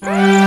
Bye.